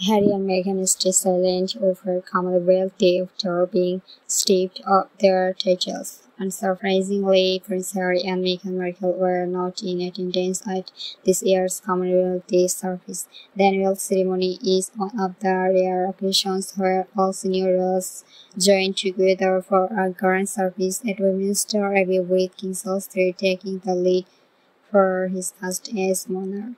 Harry and Meghan stay silent over Commonwealth Day after being stripped of their titles. Unsurprisingly, Prince Harry and Meghan Markle were not in attendance at this year's Commonwealth Day service. The annual ceremony is one of the rare occasions where all senior royals join together for a grand service at Westminster Abbey with King Charles III taking the lead for his first as monarch.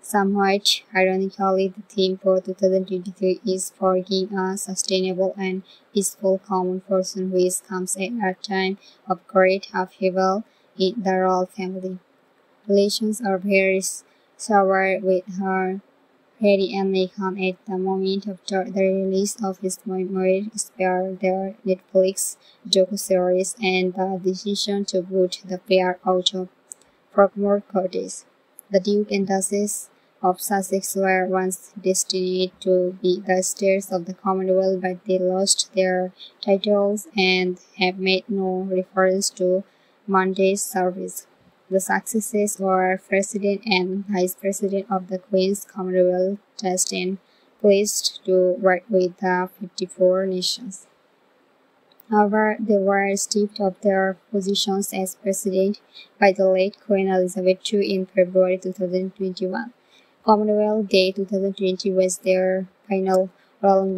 Somewhat ironically, the theme for 2023 is forging a sustainable and peaceful common fortune which comes at a time of great upheaval in the royal family. Relations are very sour with her Harry and Meghan at the moment after the release of his memoir spare their Netflix docu-series and the decision to boot the pair out of Frogmore Cottage. The Duke and Duchess of Sussex were once destined to be the stars of the Commonwealth, but they lost their titles and have made no reference to Monday's service. The Sussexes were President and Vice President of the Queen's Commonwealth Trust and pleased to work with the 54 nations. However, they were stripped of their positions as president by the late Queen Elizabeth II in February 2021. Commonwealth Day 2020 was their final royal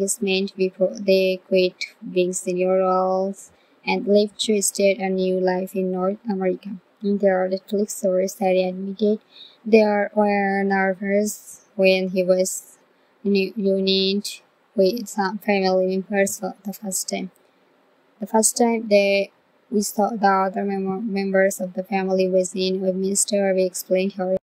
before they quit being senior roles and left to start a new life in North America. In their Netflix series, Harry admitted they were nervous when he was united with some family members for the first time. The first time they we saw the other mem members of the family was in Westminster, we explained Harry.